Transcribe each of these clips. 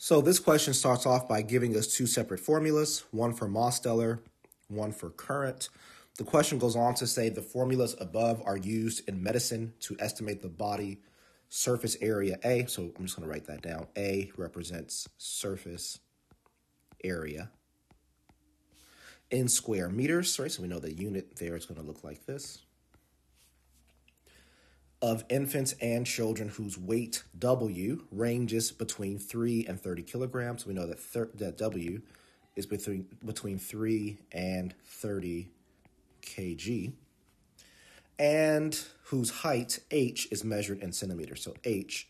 So this question starts off by giving us two separate formulas, one for Mosteller, one for Current. The question goes on to say the formulas above are used in medicine to estimate the body surface area A. So I'm just going to write that down. A represents surface area in square meters, right? So we know the unit there is going to look like this. Of infants and children whose weight W ranges between 3 and 30 kilograms. We know that, thir- that W is between, between 3 and 30 kg. And whose height, H, is measured in centimeters. So H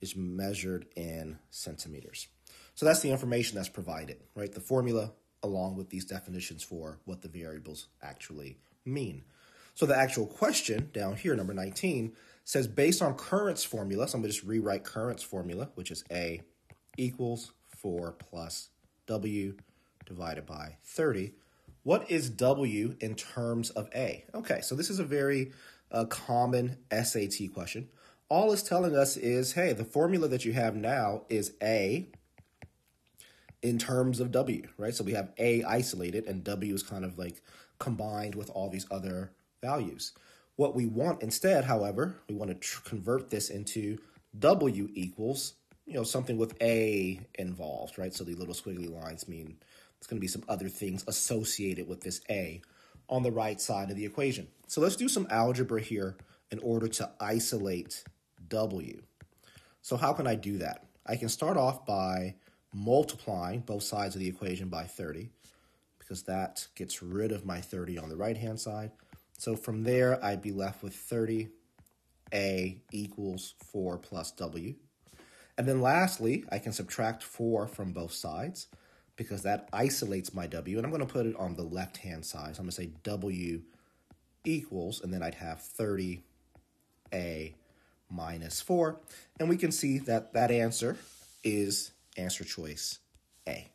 is measured in centimeters. So that's the information that's provided, right? The formula along with these definitions for what the variables actually mean. So the actual question down here, number 19, says based on Current's formula, so I'm going to just rewrite Current's formula, which is A equals 4 plus W divided by 30. What is W in terms of A? Okay, so this is a very uh, common SAT question. All it's telling us is, hey, the formula that you have now is A in terms of W, right? So we have A isolated and W is kind of like combined with all these other values. What we want instead, however, we want to tr- convert this into W equals, you know, something with A involved, right? So the little squiggly lines mean it's going to be some other things associated with this A on the right side of the equation. So let's do some algebra here in order to isolate W. So how can I do that? I can start off by multiplying both sides of the equation by 30 because that gets rid of my 30 on the right hand side. So from there, I'd be left with 30a equals 4 plus w. And then lastly, I can subtract 4 from both sides because that isolates my w. And I'm going to put it on the left hand side. So I'm going to say w equals, and then I'd have 30a minus 4. And we can see that that answer is answer choice A.